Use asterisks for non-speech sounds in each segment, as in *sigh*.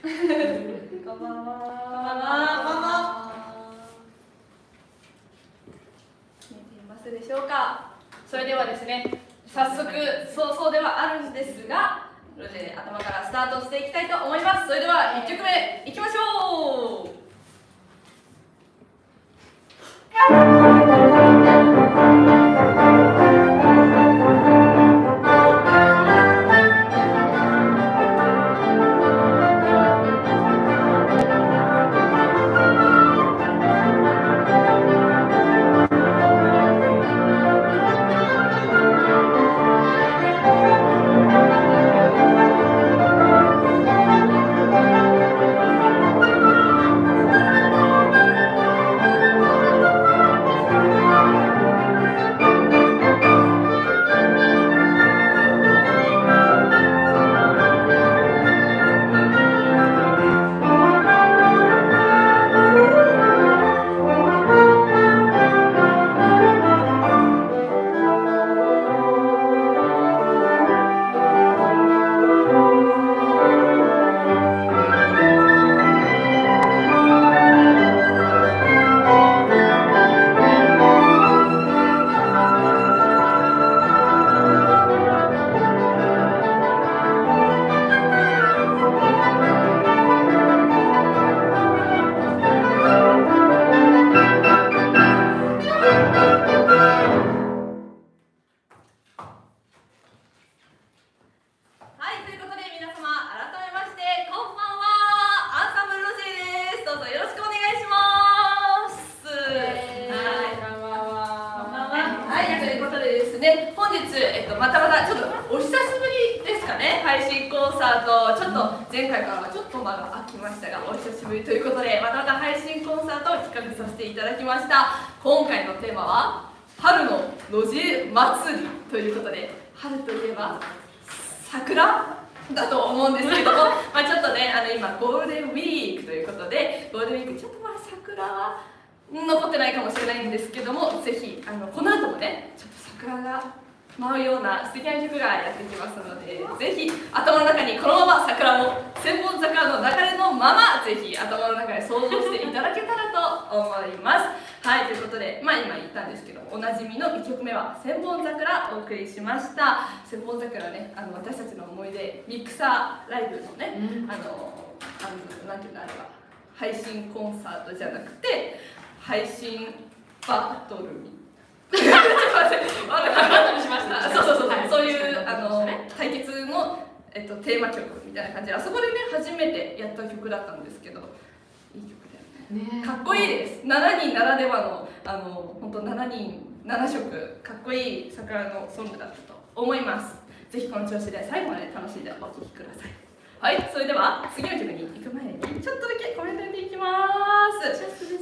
こんばんは。こんばんは見えていますでしょうか？それではですね、早速早々ではあるんですが、ロジェ頭からスタートしていきたいと思います。それでは一曲目いきましょう。コンサートちょっと前回からはちょっと間が空きましたがお久しぶりということでまたまた配信コンサートを企画させていただきました。今回のテーマは春の路地祭りということで春といえば桜だと思うんですけども *laughs* まあちょっとねあの今ゴールデンウィークということでゴールデンウィークちょっとまだ桜は残ってないかもしれないんですけどもぜひあのこの後もねちょっと桜が舞うような素敵な曲がやってきますのでぜひ頭の中にこのまま桜も千本桜の流れのままぜひ頭の中で想像していただけたらと思います。はいということでまあ今言ったんですけどおなじみの1曲目は「千本桜」お送りしました。千本桜ねあの私たちの思い出ミクサーライブのね、あのあのなんていうのあれは配信コンサートじゃなくて配信バトルみちょっと待ってわかんないバトルしましたあそうそうそう、はいそういうあの対決の、えっと、テーマ曲みたいな感じ。であそこでね初めてやった曲だったんですけどいい曲だよねねかっこいいです。7人ならではのあの本当7人7色かっこいい桜のソングだったと思います。ぜひこの調子で最後まで楽しんでお聴きください。はいそれでは次の曲に行く前にちょっとだけコメント読んでいきます。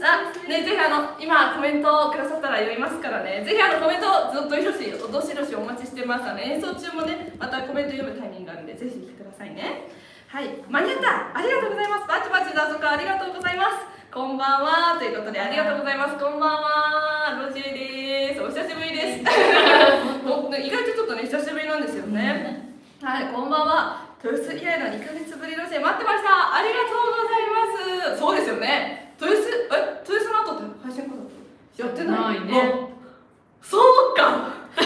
あねぜひあの今コメントをくださったら読みますからね。ぜひあのコメントずっとどしどしどしどしお待ちしてますあの演奏中もねまたコメント読むタイミングがあるんでぜひくださいね。はい間に合ったありがとうございます。バチバチだとかありがとうございます。こんばんは。ということでありがとうございます。こんばんは。ロジェです。お久しぶりです。*laughs* 意外とちょっとね久しぶりなんですよね。はいこんばんは豊洲以来の2ヶ月ぶりの試合待ってました。ありがとうございます。そうですよね。豊洲え？豊洲の後って配信コやってないね。あそうか。*laughs*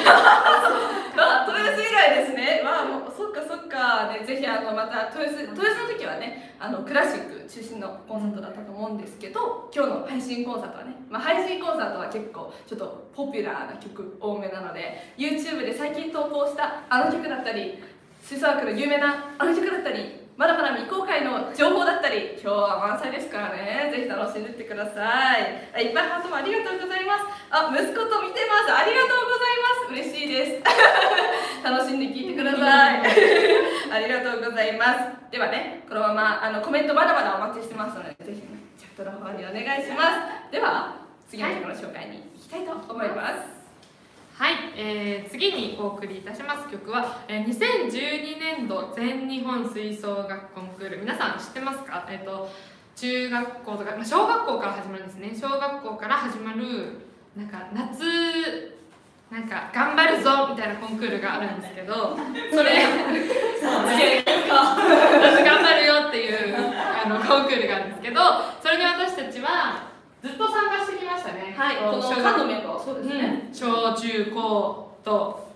あ豊洲以来ですね。まあもうそっかそっかねぜひあのまた豊洲豊洲の時はねあのクラシック中心のコンサートだったと思うんですけど今日の配信コンサートはね、まあ、配信コンサートは結構ちょっとポピュラーな曲多めなので YouTube で最近投稿したあの曲だったりシーサークル有名なあの曲だったりまだまだ未公開の情報だったり今日は満載ですからね。ぜひ楽しんでってください。いっぱいハートもありがとうございます。あ息子と見てます。ありがとうございます。嬉しいです。*laughs* 楽しんで聞いてください。*laughs* ありがとうございます。ではねこのままあのコメントまだまだお待ちしてますのでぜひねチャットの方にお願いします。では次の曲の紹介に行きたいと思います。はい、えー、次にお送りいたします。曲は、えー、2012年度全日本吹奏楽コンクール。皆さん知ってますか、えー、と中学校とか、まあ、小学校から始まるんですね。小学校から始まるなんか夏なんか頑張るぞみたいなコンクールがあるんですけどそれ *laughs* 夏頑張るよっていうコンクールがあるんですけどそれに私たちはずっと参加してきましたね。はいこの小間のメンバーは。そうですね、うん。小中高と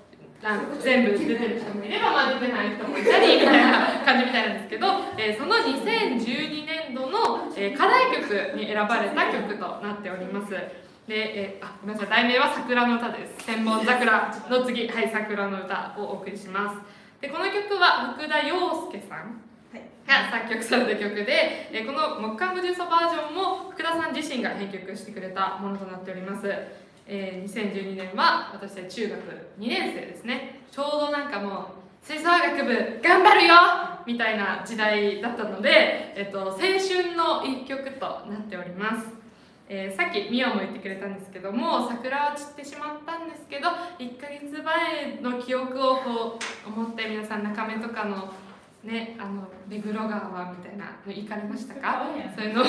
全部出てる人もいれば、まあ、出てない人もいたりみたいな感じみたいなんですけど、えーその2012年度の、えー課題曲に選ばれた曲となっております。で、えーあごめんなさい。題名は「桜の歌」です。千本桜の次はい桜の歌をお送りします。でこの曲は福田陽介さんが作曲された曲で、えこの木管無重奏バージョンも福田さん自身が編曲してくれたものとなっております、えー2012年は私たち中学2年生ですね。ちょうどなんかもう吹奏楽部頑張るよ!みたいな時代だったので、えっと、青春の一曲となっております、えーさっきミオも言ってくれたんですけども桜は散ってしまったんですけど1ヶ月前の記憶をこう思って皆さん中目とかのねあの目黒川みたいなの行かれましたか？そういうのを *laughs* あ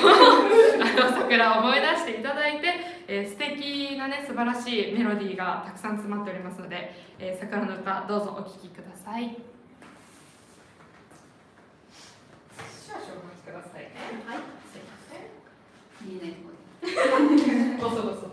の桜を思い出していただいて、えー素敵なね素晴らしいメロディーがたくさん詰まっておりますので、えー桜の歌どうぞお聴きください。少々お待ちくださいね。はい。すいません。いいね。ごそごそ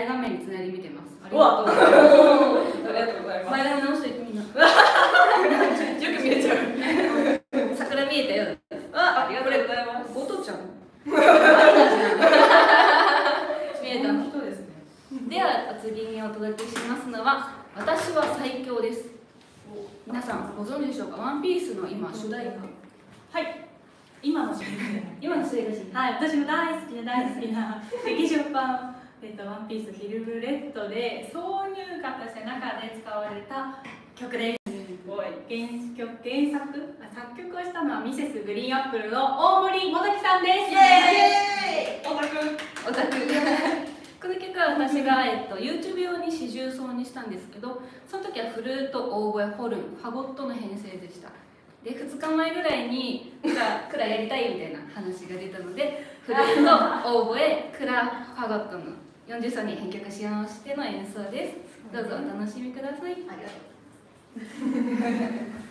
大画面につないで見てます。ありがとうございます。ありがとうございます前髪直してみんな。よく見えちゃう桜見えたよ。あありがとうございますおとちゃん。*laughs* 見えた。人ですねでは次にお届けしますのは私は最強です。皆さんご存知でしょうか？ワンピースの今主題歌。はい。今の主人今の主題歌はい、私も大好きで大好きな *laughs* 劇場版、えっと、ワンピースフィルムレッドで挿入歌として中で使われた曲です。原曲原作あ作曲をしたのはミセスグリーンアップルの大森元樹さんです。イエーイオタクオタクこの曲は私が、えっと、YouTube 用に四重奏にしたんですけどその時はフルートオーボエホルンファゴットの編成でしたで2日前ぐらいにクラクラやりたいみたいな話が出たのでフルートオーボエクラファゴットの40奏に編曲し直しての演奏です。どうぞお楽しみください。ありがとう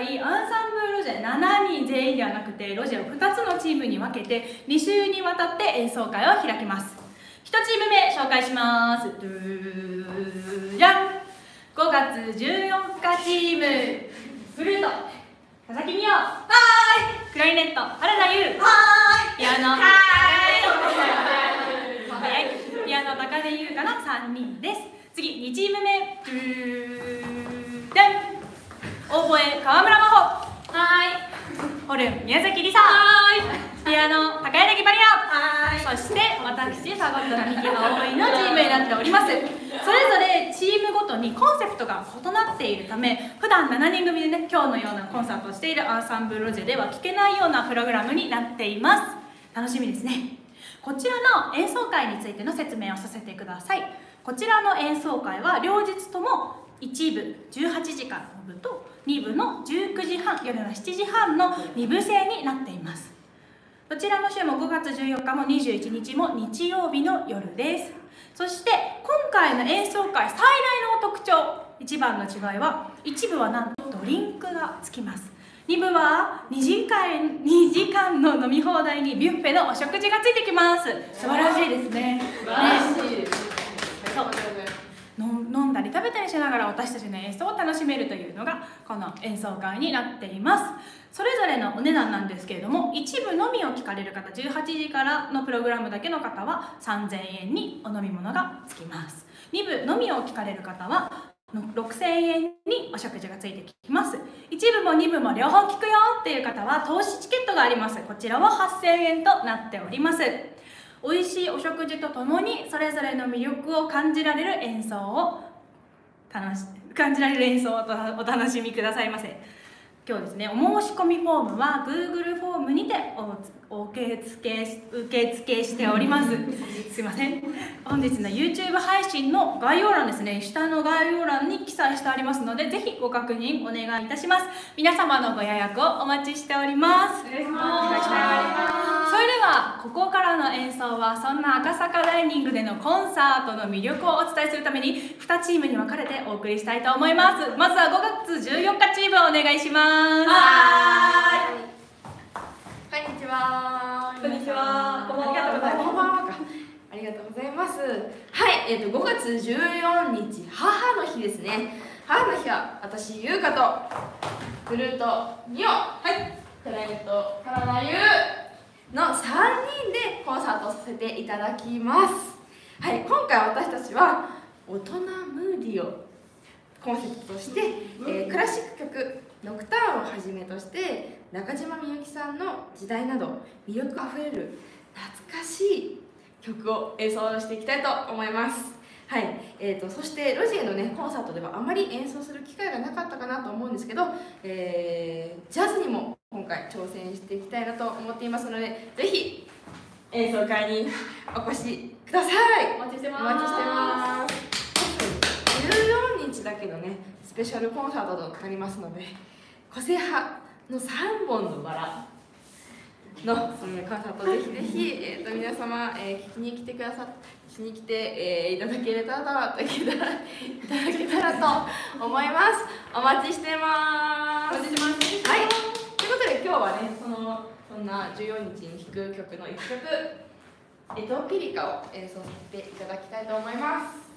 回アンサンブルロジェ7人全員ではなくてロジェを2つのチームに分けて2週にわたって演奏会を開きます。1チーム目紹介します。ドゥじゃん5月14日チーム。フルート。佐々木美桜。はーい。クライネット。原田優。はーい。ピアノ。はーい。ピアノ高根優香の3人です。次2チーム目。ドゥーオーボエ川村真帆。はい。ホルン宮崎りさはい。ピアノ高柳バリナはい。そして私ファゴットのミキ葵のチームになっております。それぞれチームごとにコンセプトが異なっているため普段7人組でね今日のようなコンサートをしているアンサンブルロジェでは聴けないようなプログラムになっています。楽しみですね。こちらの演奏会についての説明をさせてください。こちらの演奏会は両日とも1部18時間の部と2部の19時半夜の7時半の2部制になっています。どちらの週も5月14日も21日も日曜日の夜です。そして今回の演奏会最大の特徴一番の違いは一部はなんとドリンクがつきます。2部は2時間 ,2 時間の飲み放題にビュッフェのお食事がついてきます。素晴らしいですね。ね。そう。飲飲んだり食べたりしながら私たちの演奏を楽しめるというのがこの演奏会になっています。それぞれのお値段なんですけれども一部のみを聞かれる方18時からのプログラムだけの方は3000円にお飲み物がつきます。2部のみを聞かれる方は6000円にお食事がついてきます。一部も二部も両方聞くよっていう方は投資チケットがあります。こちらは8000円となっております。美味しいお食事とともにそれぞれの魅力を感じられる演奏を楽し感じられる演奏をお楽しみくださいませ。今日ですねお申し込みフォームは Google フォームにてお受付受付しております。*laughs* すいません。本日の YouTube 配信の概要欄ですね。下の概要欄に記載してありますのでぜひご確認お願いいたします。皆様のご予約をお待ちしております。お願いしますそれではここからの演奏はそんな赤坂ダイニングでのコンサートの魅力をお伝えするために2チームに分かれてお送りしたいと思いますまずは5月14日チームお願いしますはこんにちは。こんにちはこんばんはありがとうございます。こんばんはか。ありがとうございます。はい、えっ、と5月14日母の日ですね。母の日は私優香とフルートニオ、はい、トライトカナダユの3人でコンサートをさせていただきます。はい、今回私たちは大人ムーディをコンセプトとして、えークラシック曲「ノクターン」をはじめとして中島みゆきさんの時代など魅力あふれる懐かしい曲を演奏していきたいと思います。はいえー、とそしてロジエの、ね、コンサートではあまり演奏する機会がなかったかなと思うんですけど、えージャズにも今回挑戦していきたいなと思っていますのでぜひ演奏会にお越しください。お待ちしてます。お待ちしてます。14日だけどねスペシャルコンサートとなりますので個性派の3本のバラのそのコンサートぜひぜひ、えー、と皆様、えー聞きに来てくださ聞きに来て、えーいただけれたらと *laughs* いただけたらと思います。お待ちしてます。お待ちしてます。はいことで今日はねそのそんな14日に弾く曲の1曲「エトピリカ」を演奏させていただきたいと思います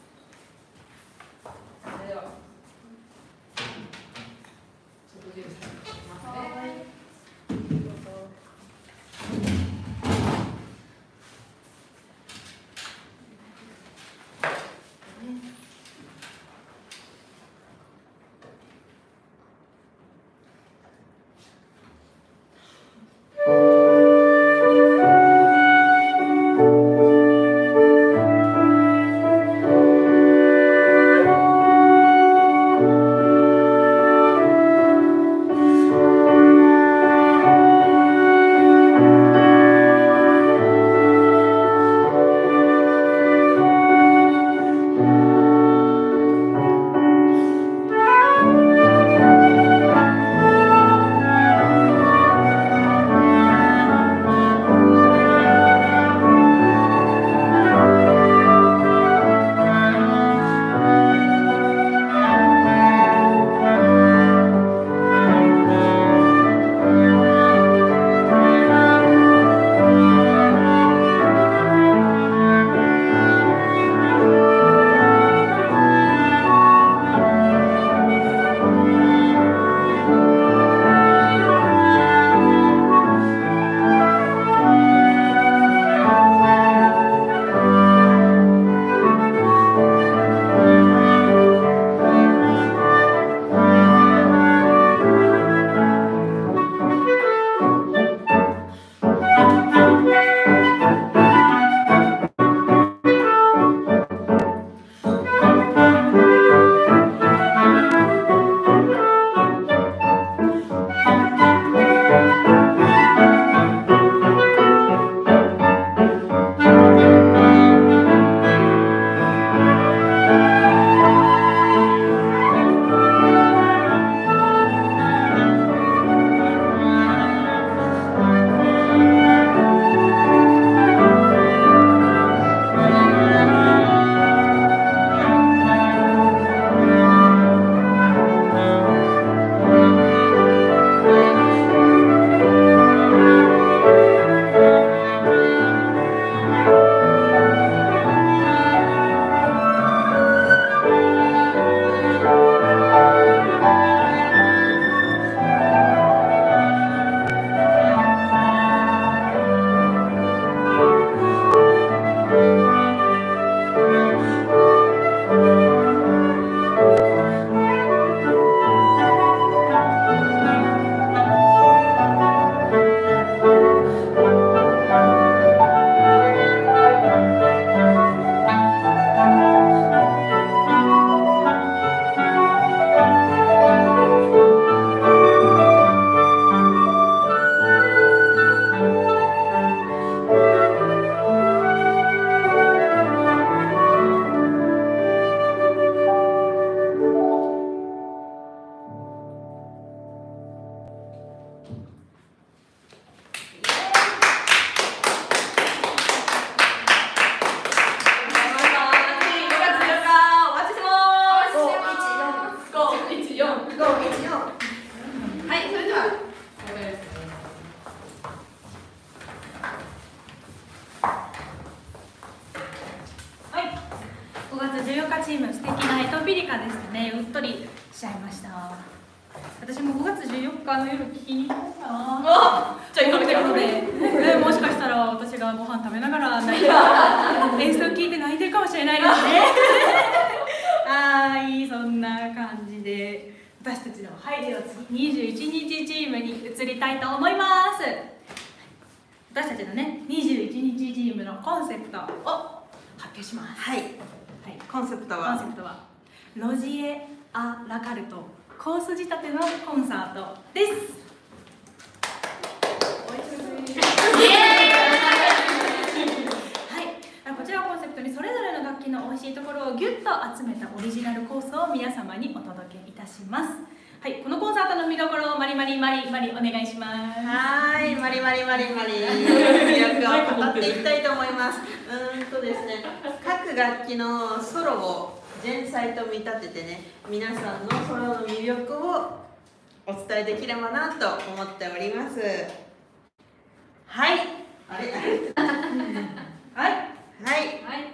かもしれないですね。はいそんな感じで私たちのはいでは次21日チームに移りたいと思います。私たちのね21日チームのコンセプトを発表します。はい、はい。コンセプトコンはセプトはロジエ・ア・ラカルトコース仕立てのコンサートですはい、こちらをコンセプトにそれぞれの楽器の美味しいところをギュッと集めたオリジナルコースを皆様にお届けいたしますはい、このコンサートの見どころをマリマリマリマリお願いしますはーい、マリマリマリマリ魅力を語っていきたいと思います。うーんとですね、各楽器のソロを前菜と見立ててね、皆さんのソロの魅力をお伝えできればなと思っております。はい、あれ、はいはい、はい、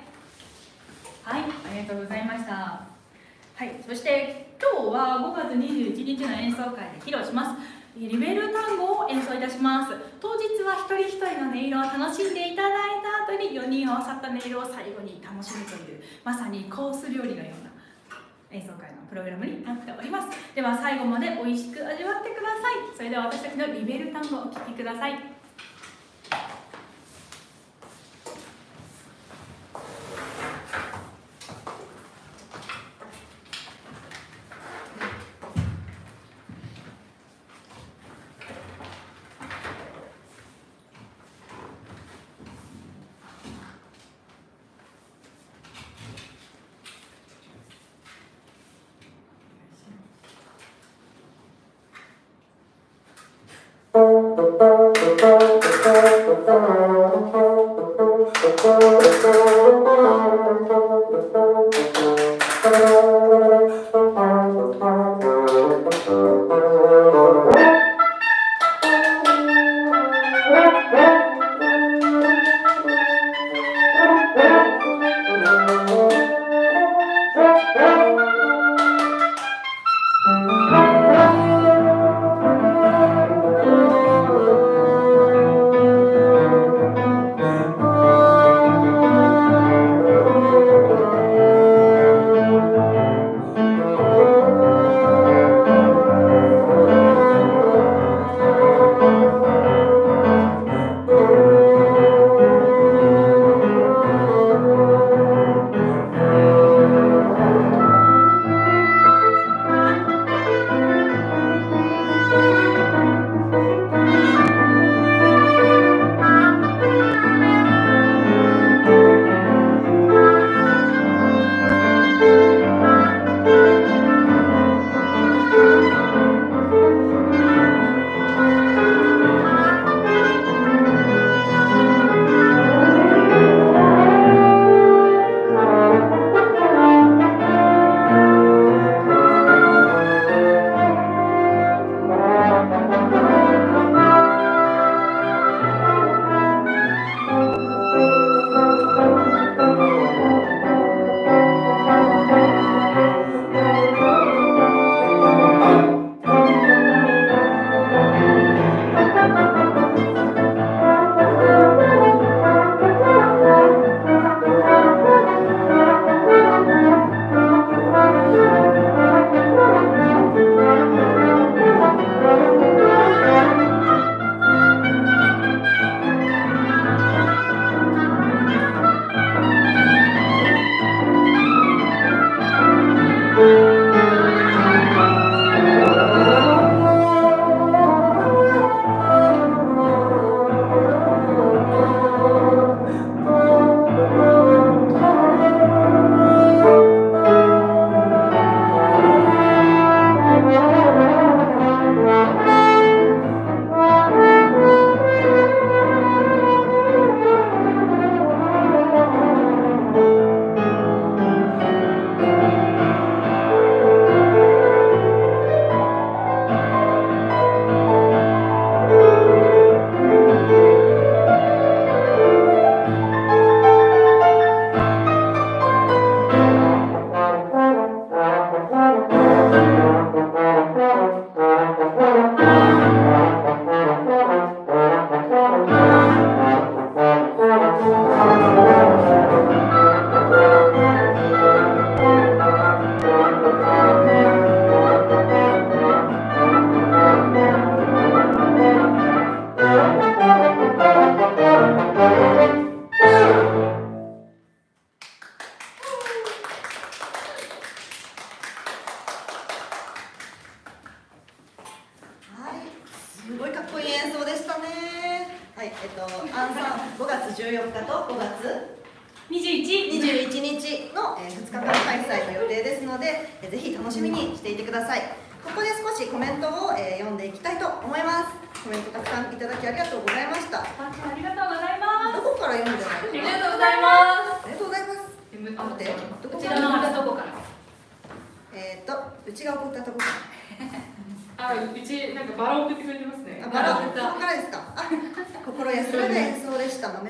はい、ありがとうございました。はい、そして今日は5月21日の演奏会で披露します。リベル単語を演奏いたします。当日は一人一人の音色を楽しんでいただいた後に4人合わさった音色を最後に楽しむというまさにコース料理のような演奏会のプログラムになっております。では最後まで美味しく味わってください。それでは私たちのリベル単語をお聴きください。は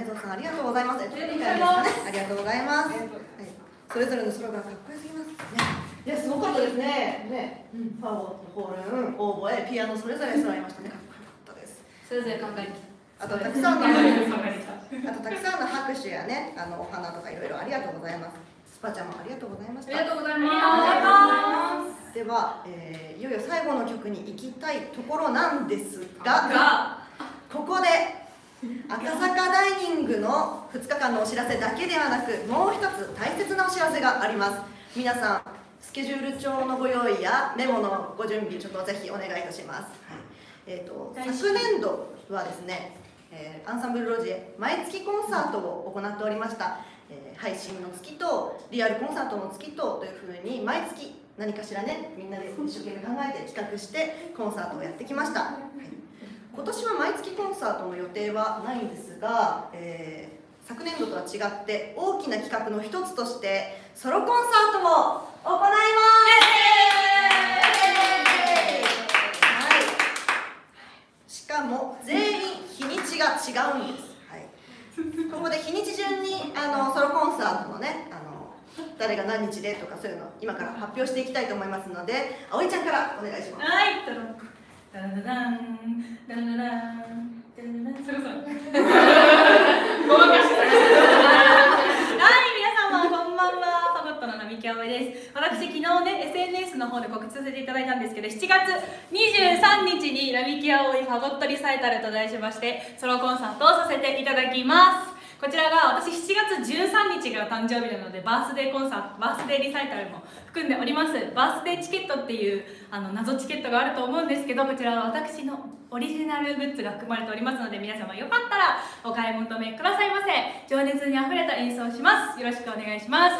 でした。豆蔵さんありがとうございます。えっとね。ありがとうございます。はい。それぞれのソロがかっこよすぎますね。いやすごかったですね。ね、ファゴット、ホルン、オーボエ、ピアノそれぞれ揃いましたね。かっこよかったです。それぞれ考えてあとたくさんのあと *laughs* たくさんの拍手やね、あのお花とかいろいろありがとうございます。スパちゃんもありがとうございました。ありがとうございありがとうごまざいますでは、えーいよいよ最後の曲に行きたいところなんですすが。がここで *laughs* 赤坂ダイニングの2日間のお知らせだけではなくもう一つ大切なお知らせがあります。皆さんスケジュール帳のご用意やメモのご準備ちょっとぜひお願いいたします、はい。えー、と昨年度はですね、えーアンサンブルロジエ毎月コンサートを行っておりました、えー配信の月とリアルコンサートの月とというふうに毎月何かしらねみんなで一生懸命考えて企画してコンサートをやってきました、はい今年は毎月コンサートの予定はないんですが、えー昨年度とは違って大きな企画の一つとしてソロコンサートも行います。はいしかも全員日にちが違うんです、はい、ここで日にち順にあのソロコンサートのねあの誰が何日でとかそういうの今から発表していきたいと思いますので葵ちゃんからお願いします。はいダラダダンダラダランダラダランそろそろごまかしてはい、皆様こんばんは。ファゴットの並木葵です。私昨日ね SNS の方で告知させていただいたんですけど、7月23日に並木葵ファゴットリサイタルと題しましてソロコンサートをさせていただきます。こちらが私7月13日が誕生日なのでバースデーコンサートバースデーリサイタルも含んでおります。バースデーチケットっていうあの謎チケットがあると思うんですけどこちらは私のオリジナルグッズが含まれておりますので皆様よかったらお買い求めくださいませ。情熱にあふれた演奏します。よろしくお願いします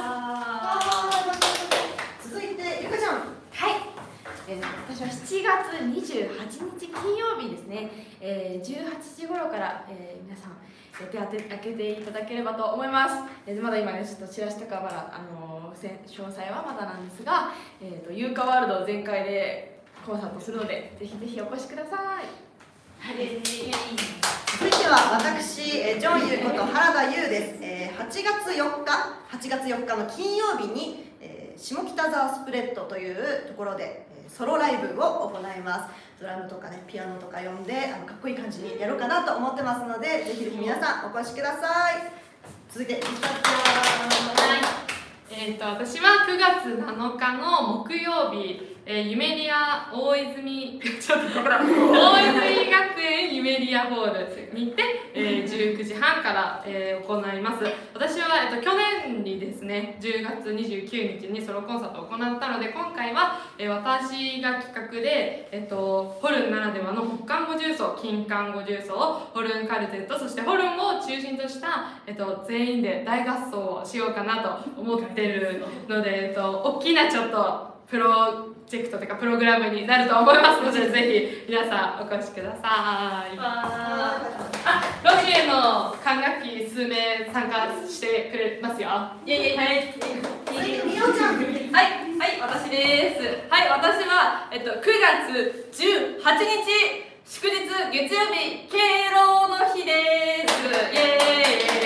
続いてゆかちゃんはい、えー私は7月28日金曜日ですね、えー18時頃から、えー皆さん予定当て開けていただければと思います、えーまだ今ねちょっとチラシとかまだ、あのー詳細はまだなんですが、えー、とユーカワールド全開でコンサートするのでぜひぜひお越しください。はい。続いては私、えージョンユーこと原田優です、えー8月4日8月4日の金曜日に、えー下北沢スプレッドというところで、ソロライブを行います。ドラムとかねピアノとか呼んであのかっこいい感じにやろうかなと思ってますのでぜひぜひ皆さんお越しください。続いてリサちゃんえー、と私は9月7日の木曜日、えー、ユメリア大泉 *laughs* ちょっとここだ。大泉学園ユメリアホールにて、えー、*laughs* 19時半から、えー行います。私は、えっと去年にですね10月29日にソロコンサートを行ったので今回は、えー私が企画で、えっとホルンならではの北韓語重奏金韓語重奏ホルンカルテットそしてホルンを中心とした、えっと、全員で大合奏をしようかなと思ってるので、えっと、大きなちょっとプロジェクトとかプログラムになると思いますのでぜひ皆さんお越しください。あロジエの管楽器数名参加してくれますよ。いえいえはい。はい、はい、私です。はい、私は、えっと、9月18日、祝日、月曜日、敬老の日です。イエ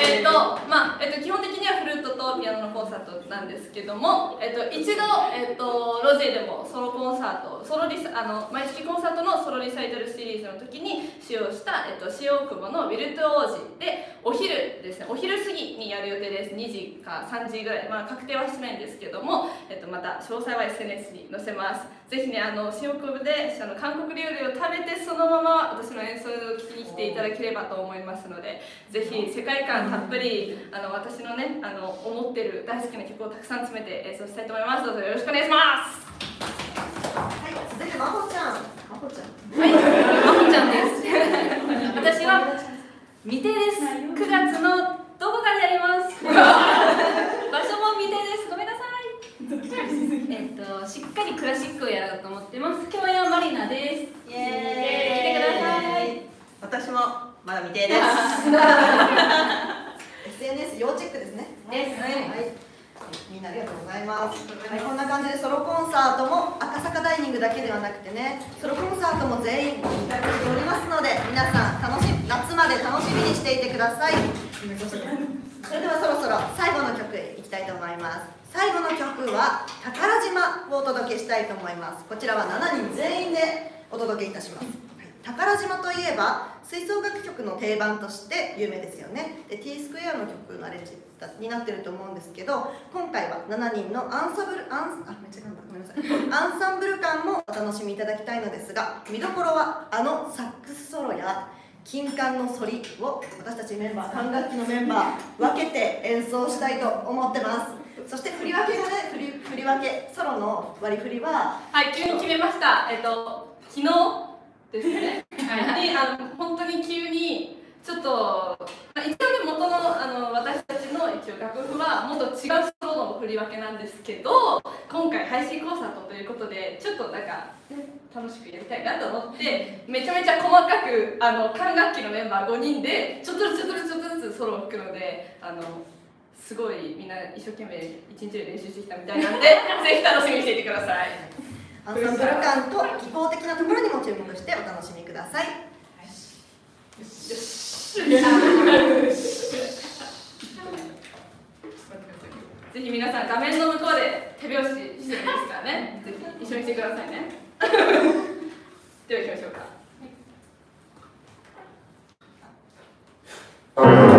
ーイ。えっと、まあ、えっと、基本的にはフルートとピアノのコンサートなんですけども、えっと、一度、えっと、ロジェでもソロコンサート、ソロリサ、あの、毎月コンサートのソロリサイタルシリーズの時に使用した、えっと、塩久保のウィルト王子で、お昼ですね、お昼過ぎにやる予定です。2時か3時ぐらい、まあ、確定はしてないんですけども、えっと、また詳細は SNS に載せます。ぜひね、あの塩昆布であの韓国料理を食べてそのまま私の演奏を聴きに来ていただければと思いますので、ぜひ世界観たっぷりあの私のねあの思ってる大好きな曲をたくさん詰めて演奏したいと思います。どうぞよろしくお願いします。はい続いてまほちゃんまほちゃんはい、まほちゃんです。私は未定です。9月のどこ岡でやります *laughs* 場所も未定ですごめんなさいえっとしっかりクラシックをやろうと思ってます。京山マリナです。イエーイ。来てください。私もまだ未定です。*laughs* SNS 要チェックですね。ですはい、みんなありがとうございます、はい、こんな感じでソロコンサートも赤坂ダイニングだけではなくてねソロコンサートも全員企画しておりますので皆さん楽し夏まで楽しみにしていてください。*laughs* それではそろそろ最後の曲へ行きたいと思います最後の曲は宝島をお届けしたいと思います。こちらは7人全員でお届けいたします。宝島といえば吹奏楽曲の定番として有名ですよね。で T スクエアの曲のアレンジになってると思うんですけど今回は7人のアンサンブルアンあめっちゃ噛んだごめんなさい。*laughs* アンサンブル感もお楽しみいただきたいのですが見どころはあのサックスソロや金管の反りを私たちメンバー管楽器のメンバー分けて演奏したいと思ってますそして振り分けがね振り振り分けソロの割り振りははい急に決めました。えっと昨日ですね。はい。であの本当に急にちょっと、まあ、一応ね元のあの私たちの一応楽譜はもっと違うソロの振り分けなんですけど今回配信コンサートということでちょっとなんか、ね、楽しくやりたいなと思ってめちゃめちゃ細かくあの管楽器のメンバー5人でちょっとずつちょっとずつソロを吹くのであのすごいみんな一生懸命一日で練習してきたみたいなんで *laughs* ぜひ楽しみにしていてください。アンサンブル感と技巧的なところにも注目してお楽しみください。ぜひ皆さん画面の向こうで手拍子してるんですからね。ぜひ一緒にしてくださいね。では行きましょうか「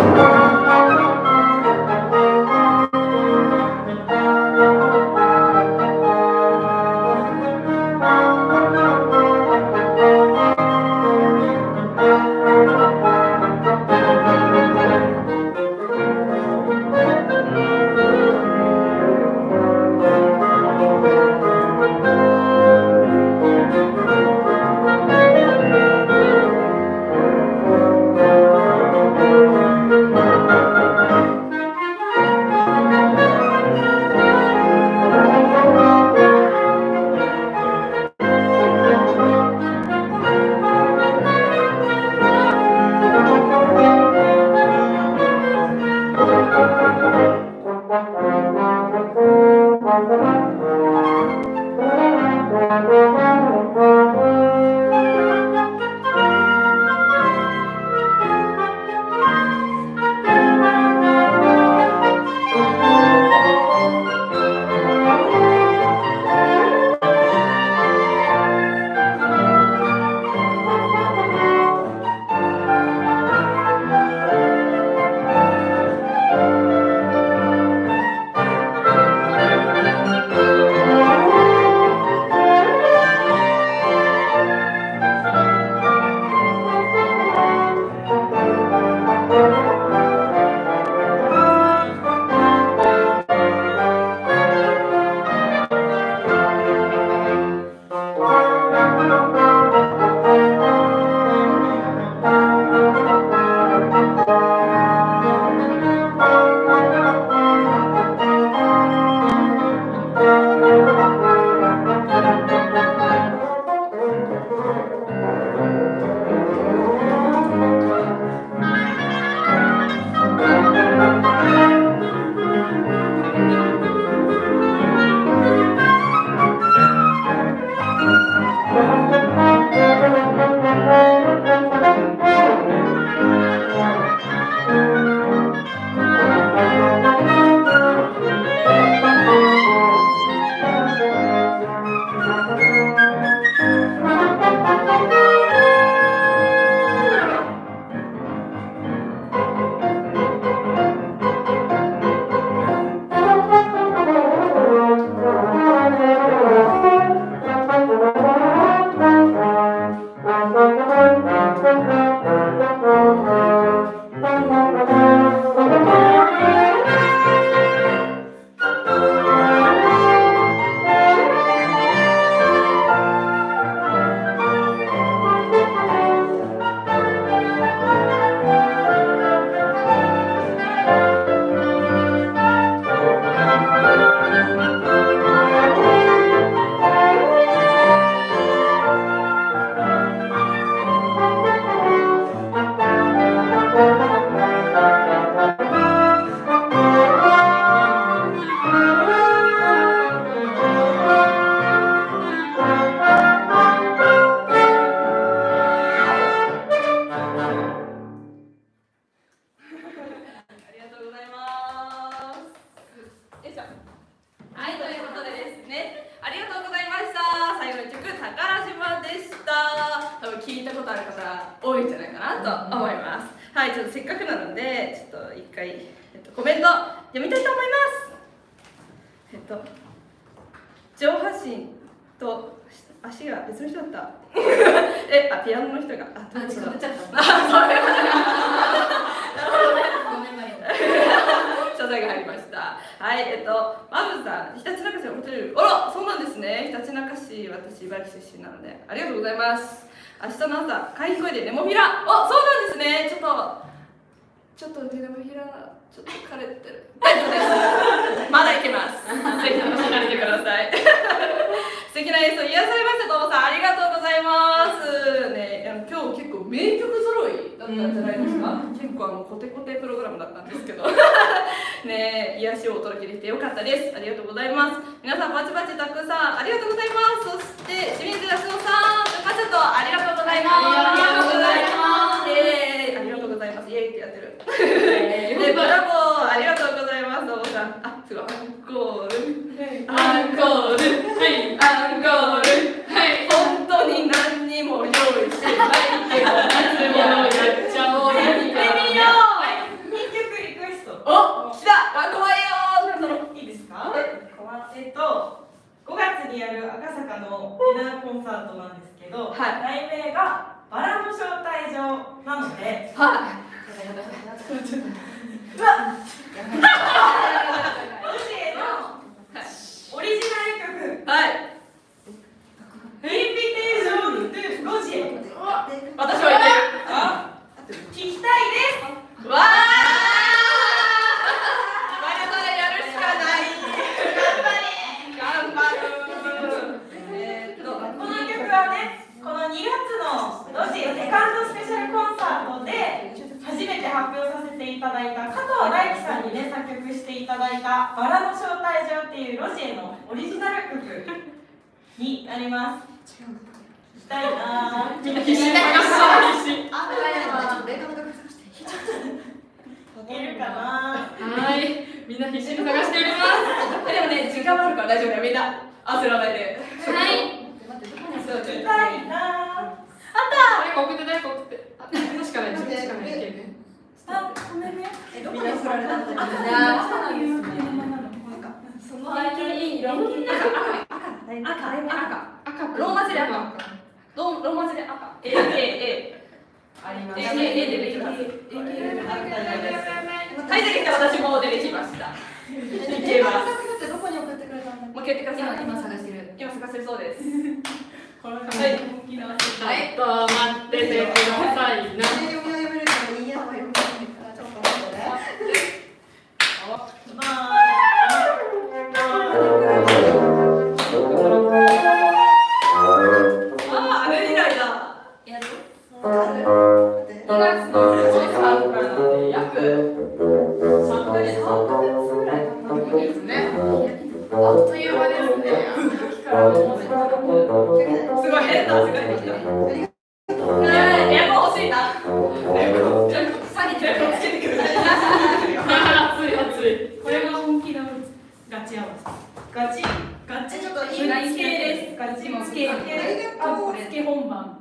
であこけ本番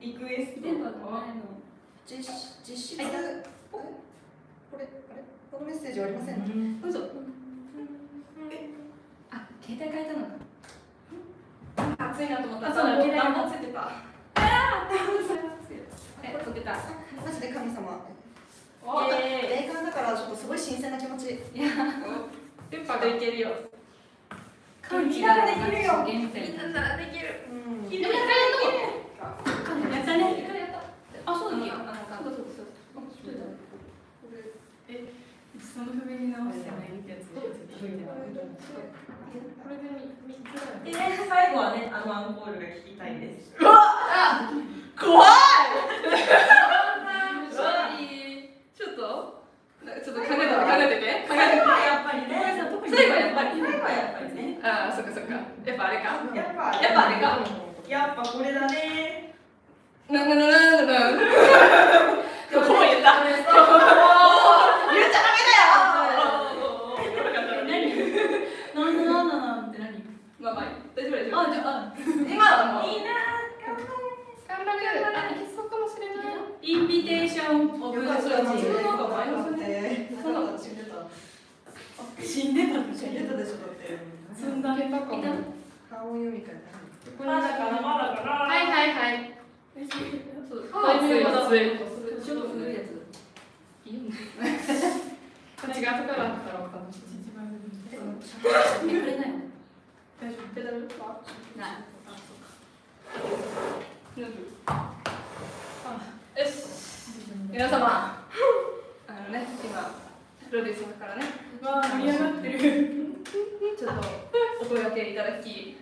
リクエスト実実質、これこれこの？メッセージありません、どうぞ、あ携帯変えたの？か暑いなと思ったそうだ携帯ついてたマジで神様霊感だからちょっとすごい新鮮な気持ちいやパーでいけるよ人違みんなできるよみんなならできる、うん、でもやったやったねあそうだ。ねあそうそうそうえその譜に直していやつこれで三つ最後はねあのアンコールが聞きたいですうわ怖いちょっとちょっと考えて考えてて。考えてやっぱりね。最後はやっぱり。最後はやっぱりね。ああそっかそっか。やっぱあれか。やっぱやっぱあれか。やっぱこれだね。なんななななな。*laughs* こう言った言っちゃダメだよ。何？ななななって何？まあまあ大丈夫大丈夫あじゃあ今はもういいなくなるあそう。かもしれないインビテーションオブロジ死んでた死んでた死んでたでしょだって積んだけ読みかなまだかなまだかなはいはいはいいいちょっと古いやついいよね違う。ところだったら分かんない一い、くれないの大丈夫ペダルはない、よし皆様あのね今プロデューサーからねわあ盛り上がってる。ちょっとお声掛けいただき。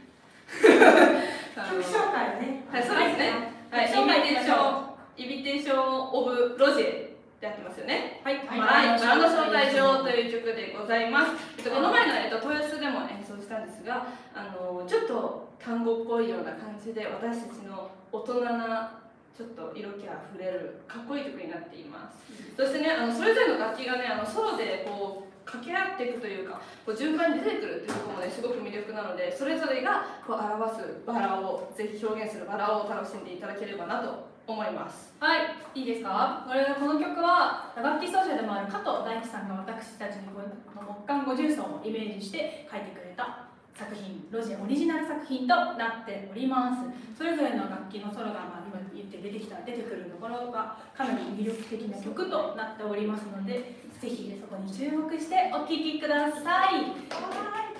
あの曲紹介をね。はいそうですね。はいイ紹介ビテーションイビテーションオブロジェでやってますよね。はい。はい、バンド招待状という曲でございます。えっと、この前の、えっと、豊洲でも演奏したんですが、あの、ちょっと単語っぽいような感じで、私たちの大人な。ちょっと色気あふれるかっこいい曲になっています。そしてね、あのそれぞれの楽器がね、あのソロでこう掛け合っていくというか、こう順番に出てくるっていうところもね、すごく魅力なので、それぞれがこう表すバラをぜひ表現するバラを楽しんでいただければなと思います。はい、いいですか？これこの曲は楽器奏者でもある加藤大樹さんが私たちにこの木管五重奏をイメージして書いてくれた作品ロジェオリジナル作品となっております。それぞれの楽器のソロが、まあ、今言って出てきた出てくるところがかなり魅力的な曲となっておりますのでぜひそこに注目してお聴きください。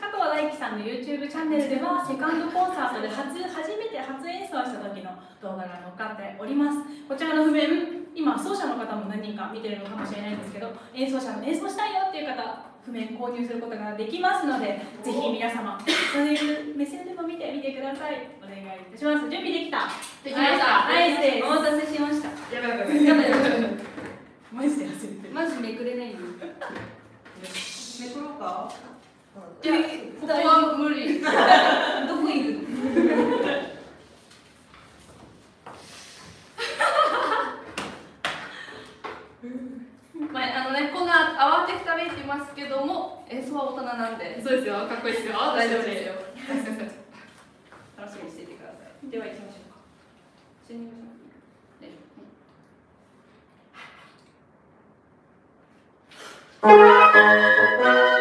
加藤大樹さんの YouTube チャンネルではセカンドコンサートで初初めて初演奏した時の動画が載っかっております。こちらの譜面今奏者の方も何人か見てるのかもしれないんですけど演奏者の演奏したいよっていう方譜面購入することができますのでぜひ皆様そういう目線でも見てみてください。お願いいたします。準備できた。できました。はい失礼お待たせしました。やばいやばい。やばい。やばいやばいマジで焦ってる。マジめくれないの。めくろうか？いや、ここは無理。*laughs* どこいる？まあ、あのね、こんな慌てふためいてますけども、演奏は大人なんで。そうですよかっこいいですよ大丈夫ですよ。*laughs* 楽しみにしていてください。では、行きましょうか。一緒に行きましょう。ね「早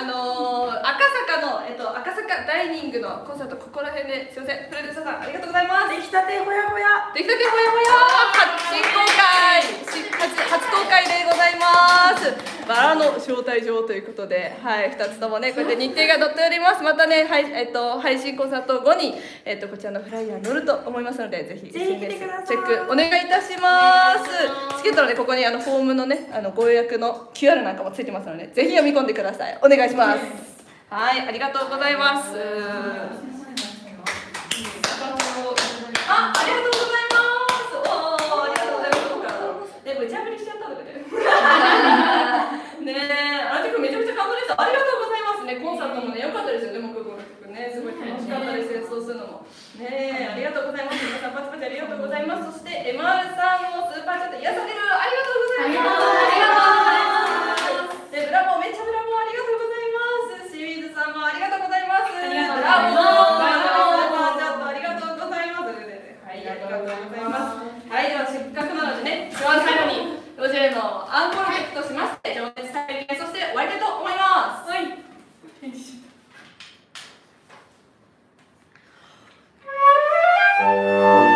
a los ダイニングのコンサート、ここら辺で、すみません、プロデューサーさん、ありがとうございます。出来たてほやほや。出来たてほやほや。新公開。し初初公開でございます。バラの招待状ということではい2つともねこうやって日程が載っております。またねはいえっと配信コンサート後にえっとこちらのフライヤー載ると思いますのでぜひぜひチェックお願いいたします。チケットのねここにあのフォームのねあのご予約の QR なんかもついてますのでぜひ読み込んでください。お願いしますはいありがとうございますあ、ありがとうございます。おお、ありがとうございます。え、これジャブリしちゃったのかね。*laughs* ねえ、あの曲めちゃくちゃ感動です。ありがとうございますね。コンサートもね、良かったですよね。木工の曲ね、すごい楽しかったです。演奏するのも。ねえ、ありがとうございます。皆さんパチパチありがとうございます。そして MR さんのスーパーチャット癒される。ありがとうございます。ありがとうございますありがとうございます。ありがとうございます。ありがとうございます。はい、ありがとうございます。はい、ではせっかくなのでね、では最後にロジェのアンコール曲としまして、情熱体験そして終わりたいと思います。はい。Oh. *laughs*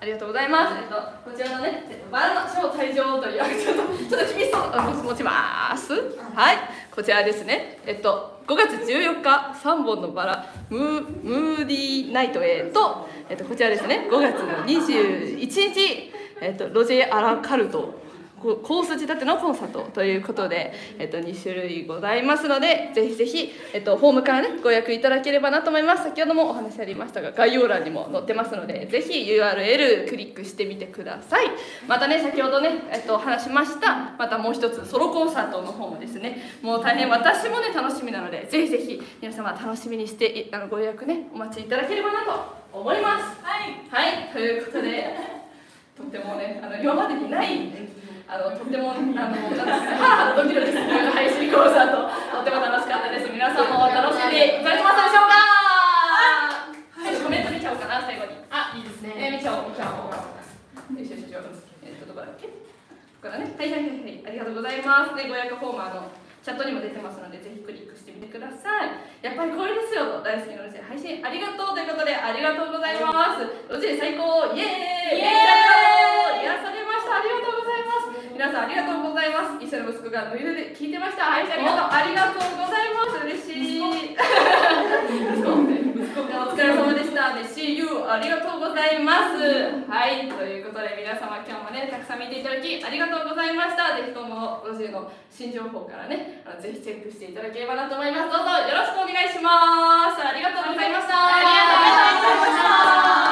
あありがとうございます。えっとこちらのねえっとバラの招待状というあちょっとちょっと厳しそうあ持ちます。はい。こちらですね。えっと5月14日3本のバラムームーディーナイトへと、えっと、こちらですね。5月の21日、えっと、ロジェ・アラカルトこコース仕立てのコンサートということで、えっと、2種類ございますのでぜひぜひ、えっと、ホームからねご予約いただければなと思います。先ほどもお話ありましたが概要欄にも載ってますのでぜひ URL クリックしてみてください。またね先ほどね、えっと、話しましたまたもう一つソロコンサートの方もですねもう大変私もね楽しみなのでぜひぜひ皆様楽しみにしていあのご予約ねお待ちいただければなと思います。はい、はい、ということでとってもねあの今までにないあのとってもあのなんですかハードキドキする配信コンサートとっても楽しかったです皆さんも楽しんでいただけましたでしょうかはいコメント見ちゃおうかな最後にあいいですねえー、見ちゃおう見ちゃおうよしよしよしえっとどこだっけここからねはいはいはいはいありがとうございますでご予約フォームあのチャットにも出てますのでぜひクリックしてみてください。やっぱりこれですよ。大好きなロジェ配信ありがとうということでありがとうございます。ロジェ最高。イエーイ。イエーイ。癒されました。ありがとうございます。皆さんありがとうございます。一緒の息子がノイルで聞いてました。はいありがとう。ありがとうございます。嬉しい。お疲れ様でした。で See you ありがとうございます。はい。ということで皆様今日もねたくさん見ていただきありがとうございました。ぜひともロジェの新情報からねあのぜひチェックしていただければなと思います。どうぞよろしくお願いします。ありがとうございました。ありがとうございました。